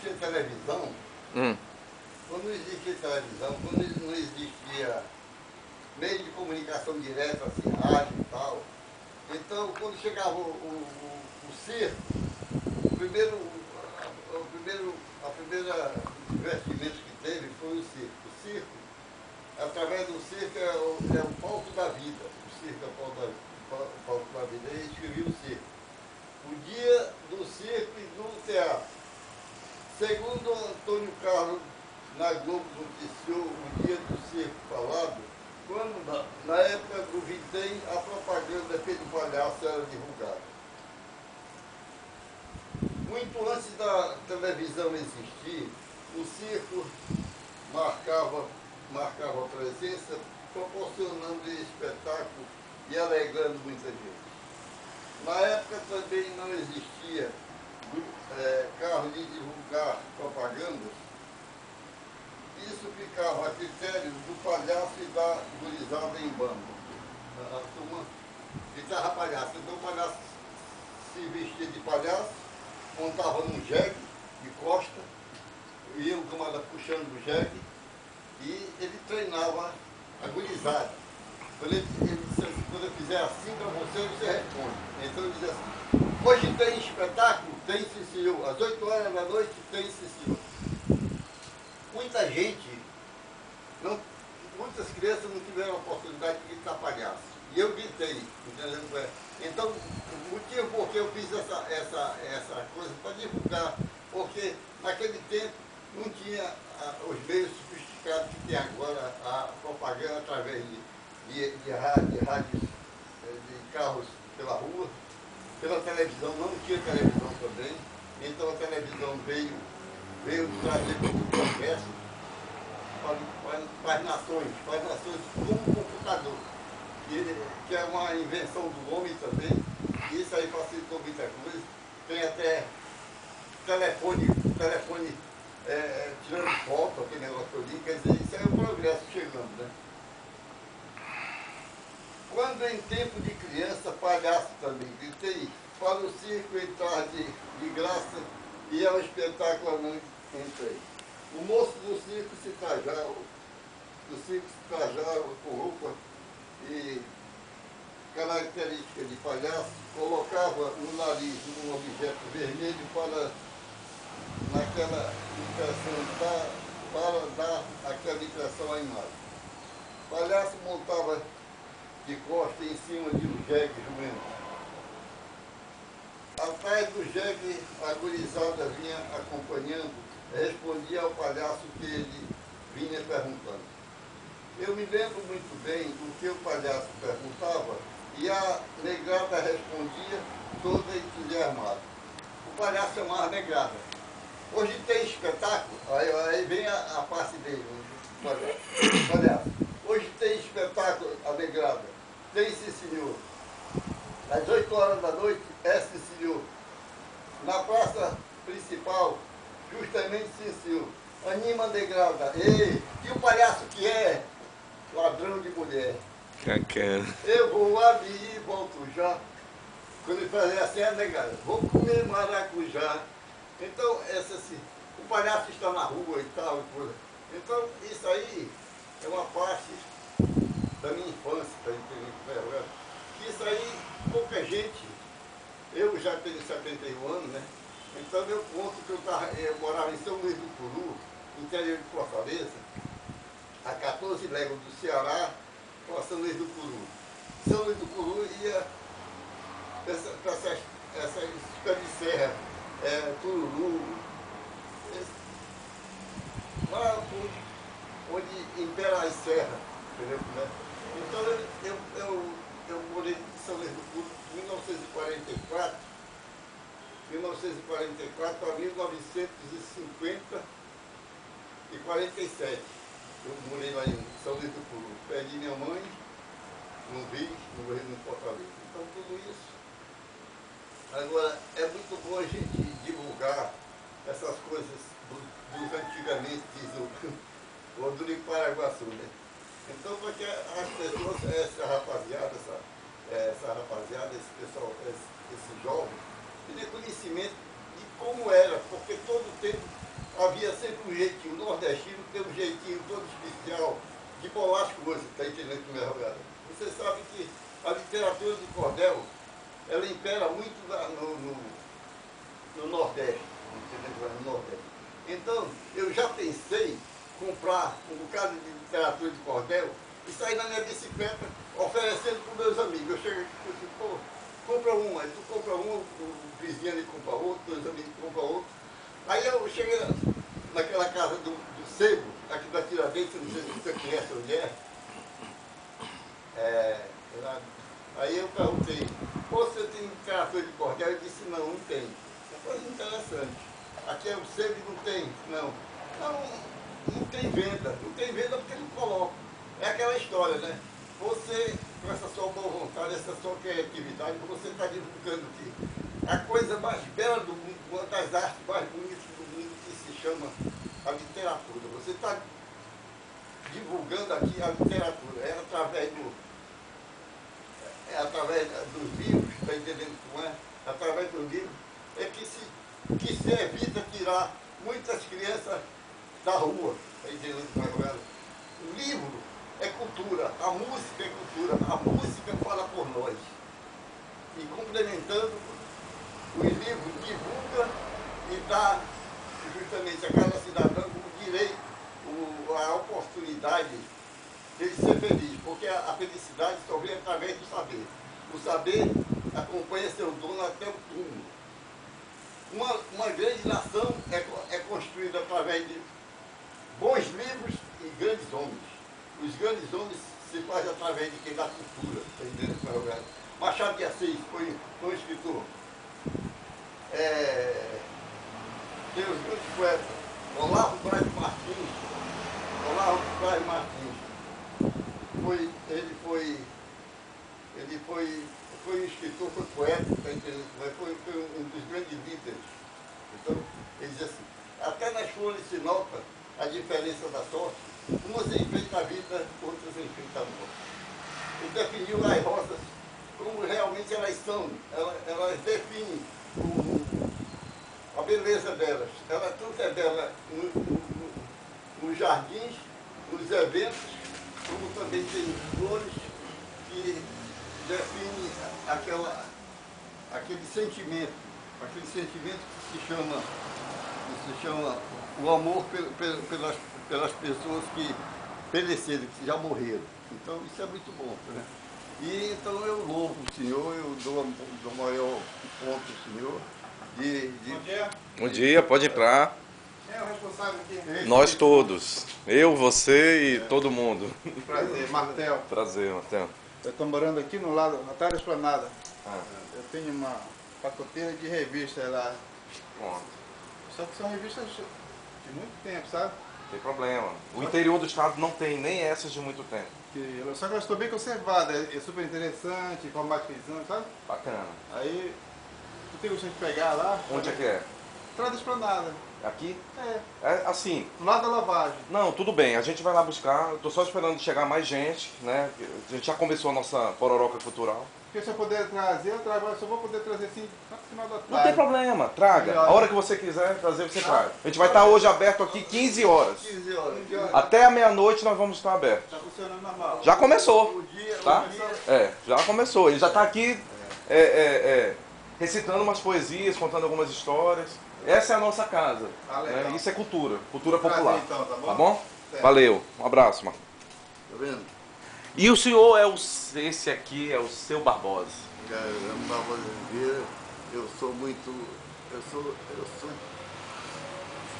existia televisão, Hum. quando não existia televisão, quando não existia meio de comunicação direta, assim, rádio e tal, então quando chegava o, o, o, o circo, o primeiro, a, o primeiro, a primeira investimento que teve foi o circo. O circo, através do circo, é o, é o palco da vida. O circo é o palco da, o palco da vida. E escrevia o circo. O dia do circo e do teatro. Segundo Antônio Carlos, na Globo noticiou o dia do circo falado, quando, na, na época do Vintém, a propaganda do palhaço era divulgada. Muito antes da televisão existir, o circo marcava, marcava presença, proporcionando espetáculo e alegrando muita gente. Na época também não existia é, carro de divulgar propagandas. Isso ficava a critério do palhaço e da gurizada em bando. A, a turma ficava palhaço. Então o palhaço se vestia de palhaço, montava num jegue de costa, ia o camarada puxando o jegue e ele treinava a gurizada. Quando ele, ele disse assim, quando eu fizer assim para você, você responde. Então ele dizia assim, hoje tem espetáculo? Tem sim senhor. Às 8 horas da noite tem sim senhor. Muita gente, não, muitas crianças não tiveram a oportunidade de gritar. E eu gritei, entendeu? Então, o motivo por que eu fiz essa, essa, essa coisa para divulgar, porque naquele tempo não tinha ah, os meios sofisticados que tem agora a propaganda através de, de, de, rádio, de rádios, eh, de carros pela rua, pela televisão, não tinha televisão também, então a televisão veio, veio trazer o progresso para, as nações, para as nações como um computador, que, que é uma invenção do homem também, isso aí facilitou muita coisa, tem até telefone, telefone é, tirando foto, aquele negócio todo, quer dizer, isso é o progresso chegando, né? Quando em tempo de criança, palhaço também, gritei, para o circo entrar de, de graça e ao espetáculo não entrei. O moço do circo se trajava, do circo se trajava com roupa e característica de palhaço, colocava no nariz um objeto vermelho para naquela impressão, para dar aquela impressão à imagem. O palhaço montava de costa em cima de um jegue jumento. Atrás do jegue, a gurizada vinha acompanhando, respondia ao palhaço que ele vinha perguntando. Eu me lembro muito bem do que o palhaço perguntava e a negrada respondia toda entusiasmada. O palhaço chamava negrada. Hoje tem espetáculo, aí, aí vem a, a parte dele, o palhaço. palhaço. Hoje tem espetáculo, a negrada. Tem sim, senhor. Às 8 horas da noite, é sim, senhor. Na praça principal, justamente sim, senhor. Anima a negrada. Ei, e o palhaço que é? Ladrão de mulher. Bacana. Eu vou ali e volto já. Quando ele fazia assim, a negada, vou comer maracujá. Então, essa assim, o palhaço está na rua e tal. e coisa. Então, isso aí é uma parte da minha infância, tá entendendo? Que isso aí, pouca gente, eu já tenho 71 anos, né? Então eu conto que eu, tava, eu morava em São Luís do Curu, interior de Fortaleza, a 14 léguas do Ceará para São Luís do Curu. São Luís do Curu ia para essa, essa esca de serra, é, Tururu, lá onde, impera as serras, entendeu? Né? Então eu, eu, eu, eu morei em São Luís do Curu em 1944, 1944 a 1950 e 47. Eu morei lá em São Luís do Curu. Perdi minha mãe no Rio, no Rio no Fortaleza. Então tudo isso. Agora, é muito bom a gente divulgar essas coisas do- dos antigamente, diz o, o do né? Então, para que as pessoas, essa rapaziada, essa, essa rapaziada, esse pessoal, esse, esse jovem, tenha conhecimento de como era, porque todo tempo havia sempre um jeitinho nordestino, tem um jeitinho todo especial de bolar as coisas, está entendendo o meu jogada? Você sabe que a literatura do cordel, ela impera muito no, no, no Nordeste, entendeu? No Nordeste. Então, eu já pensei comprar um bocado de literatura de cordel e sair na minha bicicleta oferecendo para meus amigos. Eu chego aqui e digo, assim, pô, compra um, aí tu compra um, o vizinho ali compra outro, dois amigos compram outro. Aí eu cheguei naquela casa do, do Sebo, aqui da Tiradentes, não sei se você conhece onde é. é aí eu perguntei, você tem literatura de cordel? Ele disse, não, não tem. Uma coisa interessante. Aqui é o Sebo e não tem? Não. Não, não tem venda. Não tem venda porque não coloca. É aquela história, né? Você, com essa sua boa vontade, essa sua criatividade, você está divulgando aqui a coisa mais bela do mundo, uma das artes mais bonitas do mundo, que se chama a literatura. Você está divulgando aqui a literatura. É através do. É através dos livros, está entendendo como é? Através dos livros, é que se, que se evita tirar muitas crianças da rua, está entendendo como é? O livro é cultura, a música é cultura, a música fala por nós. E complementando, os livros divulga e dá justamente a cada cidadão o direito, o, a oportunidade de ser feliz, porque a, a felicidade só vem através do saber. O saber acompanha seu dono até o túmulo. Uma, uma grande nação é, é construída através de bons livros e grandes homens os grandes homens se fazem através de quem? Da cultura, entendendo? Machado de Assis foi, foi um escritor. É, tem os grandes poetas. Olavo Braz Martins. Olavo Braz Martins. Foi, ele foi. Ele foi, foi um escritor, foi poeta, está entendendo? Foi, foi um dos grandes líderes. Então, ele diz assim, até nas flores se nota a diferença da sorte Umas enfrentam a vida, outras enfrentam a morte. Ele definiu as roças como realmente elas são. Elas, elas definem o, a beleza delas. Ela tanto é bela no, no, nos jardins, nos eventos, como também tem flores que definem aquela, aquele sentimento, aquele sentimento que se chama, que se chama o amor pelas pelas pessoas que pereceram, que já morreram. Então isso é muito bom. Né? E então eu louvo o Senhor, eu dou, dou maior ponto ao Senhor. De, de... Bom dia. Bom dia, pode entrar. Quem é o responsável aqui? Nós todos. Eu, você e é. todo mundo. Prazer, Martel. Prazer, Martel. Eu estou morando aqui no lado, atrás da esplanada. Ah. Eu tenho uma pacoteira de revistas lá. Pronto. Só que são revistas de muito tempo, sabe? tem problema. O interior do estado não tem nem essas de muito tempo. Que, só que eu estou bem conservada, é, super interessante, informatizando, sabe? Bacana. Aí, tu tem gosto de pegar lá? Onde é que é? Atrás da esplanada. Aqui? É. É assim. Lado da lavagem. Não, tudo bem. A gente vai lá buscar. Estou só esperando chegar mais gente, né? A gente já começou a nossa pororoca cultural. Porque se eu puder trazer, eu trago. Eu só vou poder trazer assim no final da tarde. Não tem problema, traga. A hora que você quiser trazer, você traz. A gente vai estar hoje aberto aqui 15 horas. 15 horas. Até a meia-noite nós vamos estar abertos. Está funcionando normal. Já começou. Tá? É, já começou. Ele já está aqui é, é, é, recitando umas poesias, contando algumas histórias. Essa é a nossa casa. Ah, né? Isso é cultura, cultura popular. Prazer, então, tá bom? Tá bom? Valeu. Um abraço, Marcos. Tá vendo? E o senhor é o. Esse aqui é o seu Barbosa. É, Barbosa Vieira, eu sou muito. Eu sou, eu sou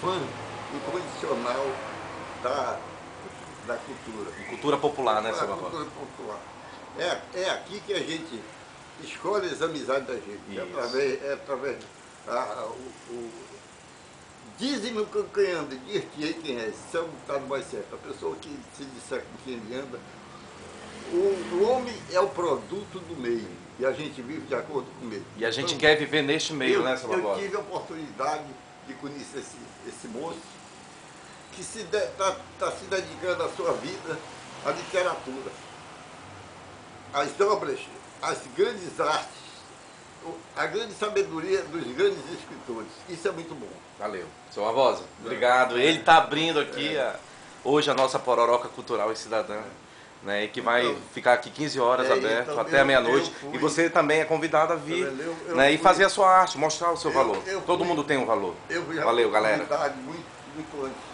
fã incondicional da, da cultura. Cultura popular, né, seu Barbosa? Cultura popular. É, é aqui que a gente escolhe as amizades da gente. É através, é através a, o, o Dizem no cancanhando, dir-te quem é, isso é um bocado mais certo. A pessoa que se disser com quem ele anda, o, o homem é o produto do meio e a gente vive de acordo com o meio. E a gente então, quer viver neste meio, eu, né, seu Eu tive a oportunidade de conhecer esse, esse moço que está tá, tá se dedicando a sua vida à literatura, às obras, às grandes artes, a grande sabedoria dos grandes escritores. Isso é muito bom. Valeu. Seu Avosa, obrigado. Ele está abrindo aqui é. a hoje a nossa Pororoca Cultural e Cidadã. Né, e que vai então, ficar aqui 15 horas é, aberto então, até a meia-noite. E você também é convidado a vir eu, eu né, e fazer a sua arte, mostrar o seu valor. Todo mundo tem um valor. Valeu, galera. Muito, muito antes.